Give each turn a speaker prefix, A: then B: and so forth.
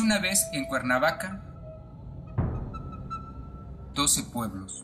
A: una vez en Cuernavaca, 12 pueblos.